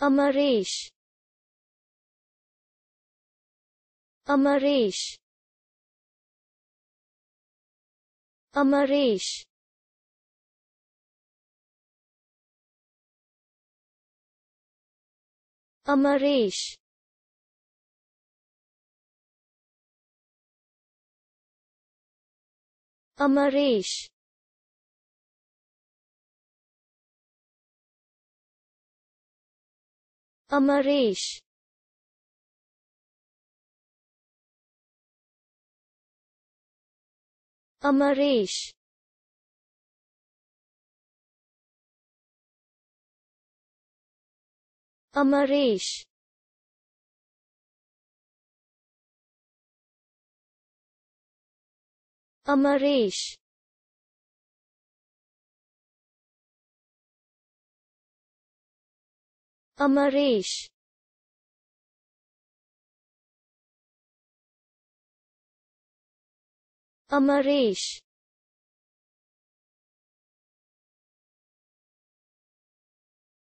Amaresh. Amaresh. Amaresh. Amaresh. Amaresh. Amaresh. Amaresh. Amaresh. Amaresh. Amaresh. Amaresh.